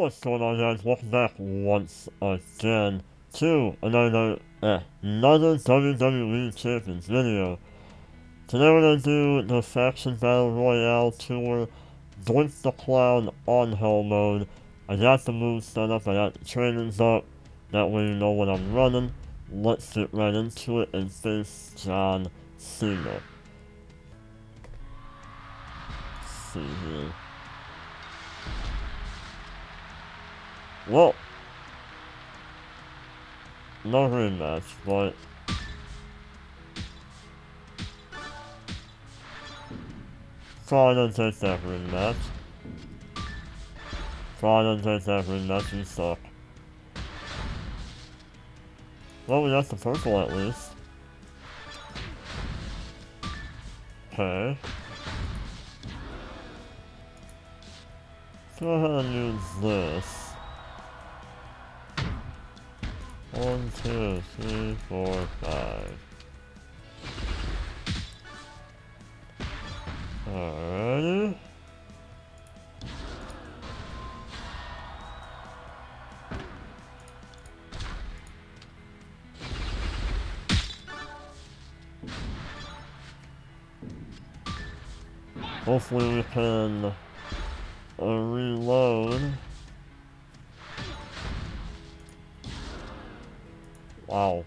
what's going on guys, welcome back once again to another, uh, another WWE Champions video. Today we're to do the Faction Battle Royale Tour, Doink the Clown on Hell Mode. I got the moves set up, I got the trainings up, that way you know what I'm running. Let's get right into it and face John Cena. Let's see here. Well, no rematch, but try to take that rematch. Try to take that rematch, you suck. Well, we got the purple at least. Okay. Go ahead and use this. One, two, three, four, five. Alrighty. Hopefully we can uh, reload. Wow.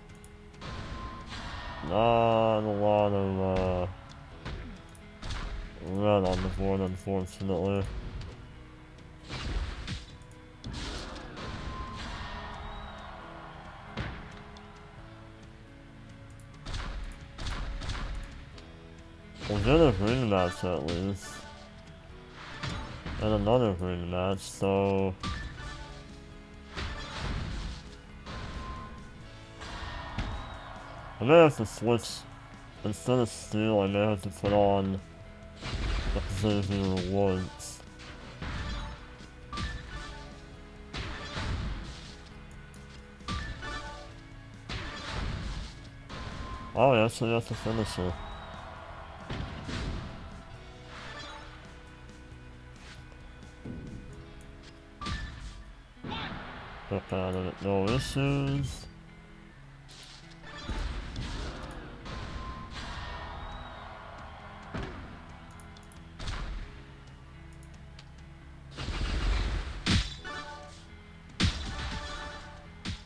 Not a lot of, uh, red on the board, unfortunately. We'll get a green match at least. And another green match, so... I may have to switch, instead of steel, I may have to put on the Xavier Woods. Oh, yeah, so that's the finisher. Okay, no issues.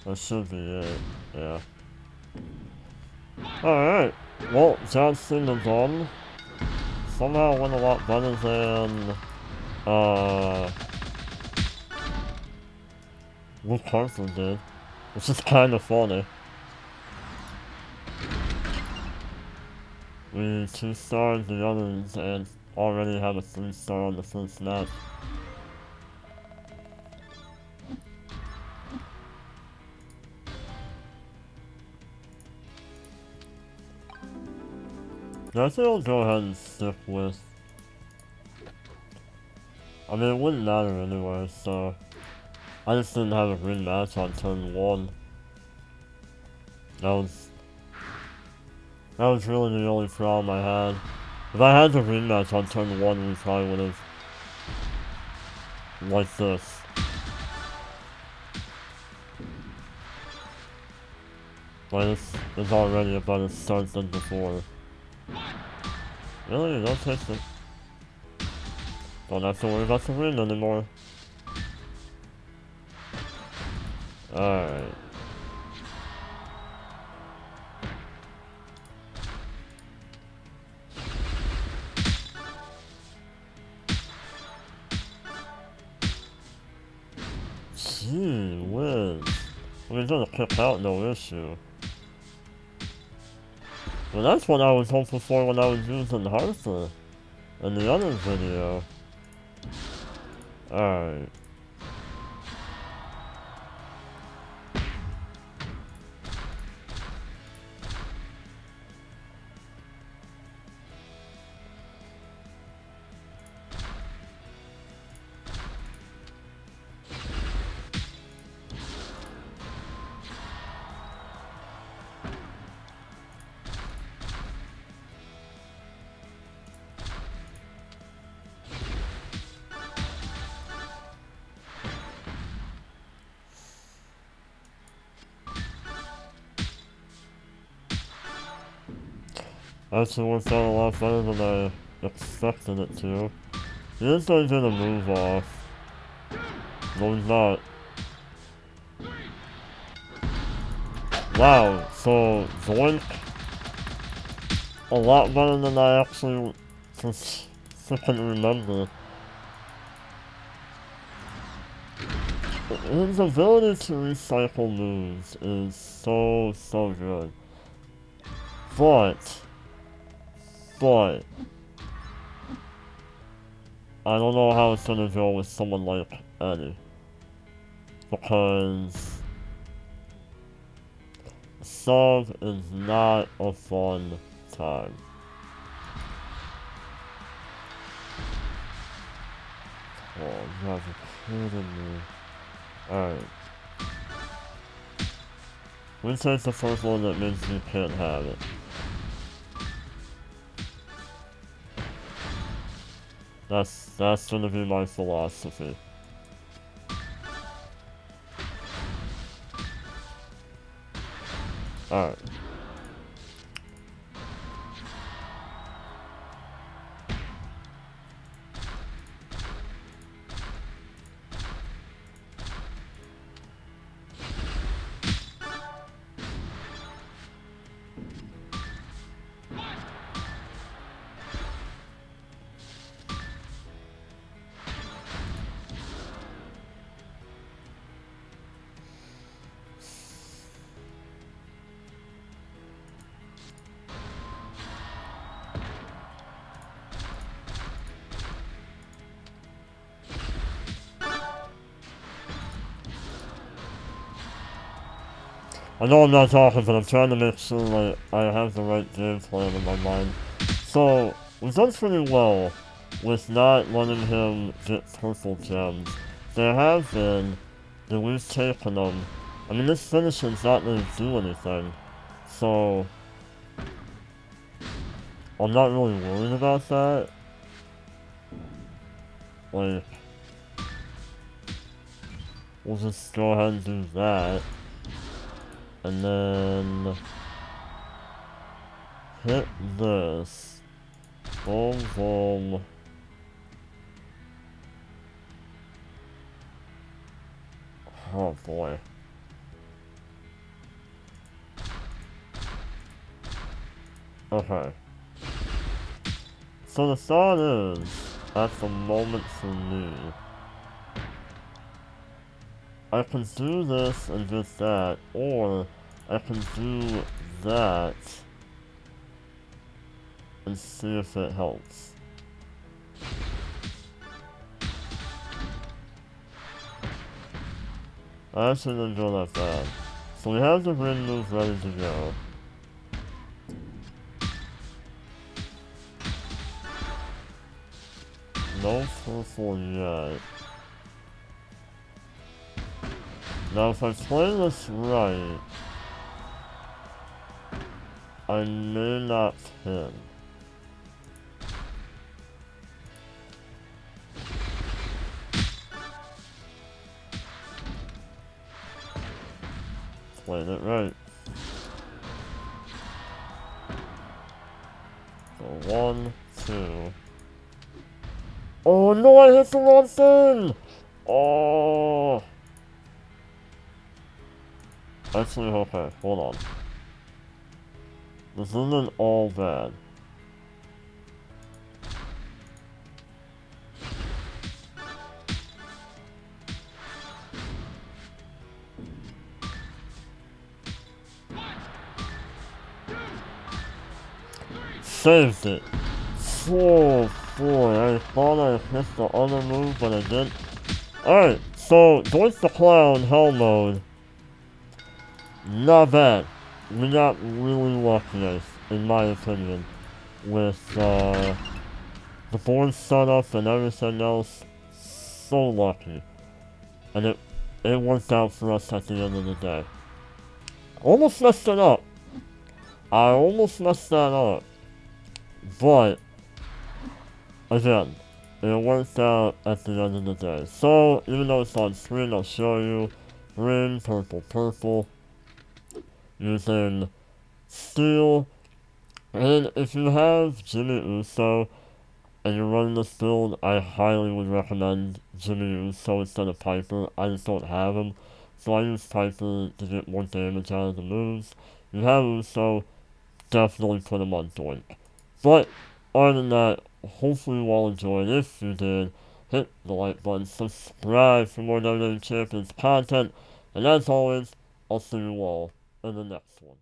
That should be it, yeah. Alright, well, John Cena's on. Somehow went a lot better than, uh, Luke Carson did, which is kind of funny. We two stars the others and already have a three star on the first match. Think I'll go ahead and stick with... I mean, it wouldn't matter anyway, so... I just didn't have a green match on turn 1. That was... That was really the only problem I had. If I had the green match on turn 1, we probably would have... Like this. But this is already a better start than before. Really? Don't taste it. Don't have to worry about the wind anymore. Alright. Gee whiz. It doesn't kick out, no issue. That's what I was hoping for when I was using Hartha in the other video. Alright. Actually worked out a lot better than I expected it to. He is going to get a move off. No, he's not. Wow, so Doink a lot better than I actually just freaking remember. His ability to recycle moves is so, so good. But, but, I don't know how it's gonna go with someone like Eddie. Because sub is not a fun time. Oh, you guys are kidding me. Alright. Which is the first one that means you can't have it? That's that's gonna be my philosophy. Alright. I know I'm not talking, but I'm trying to make sure like, I have the right game plan in my mind. So, we've done pretty well with not letting him get purple gems. There have been, that we've taken them. I mean, this finishing's not going to do anything. So, I'm not really worried about that. Like, we'll just go ahead and do that. And then hit this. Boom, boom. Oh boy. Okay. So the thought is, at the moment for me, I can do this and just that, or I can do that and see if it helps. I actually didn't go that bad. So we have the green move ready to go. No purple yet. Now if I play this right, I may not pin. Playing it right. So one, two. Oh no, I hit the wrong thing! Oh! Actually, okay, hold on. This isn't all bad. Saved it. Oh boy, I thought I missed the other move, but I didn't. Alright, so, Doink the Clown, Hell Mode. Not bad. We got really lucky, in my opinion, with uh, the board setup and everything else. So lucky. And it, it worked out for us at the end of the day. Almost messed it up. I almost messed that up. But, again, it worked out at the end of the day. So, even though it's on screen, I'll show you. Green, purple, purple using steel And if you have Jimmy Uso and you're running this build, I highly would recommend Jimmy Uso instead of Piper. I just don't have him. So I use Piper to get more damage out of the moves. If You have Uso, definitely put him on Doink. But other than that, hopefully you all enjoyed. If you did, hit the like button, subscribe for more WWE Champions content, and as always, I'll see you all in the next one.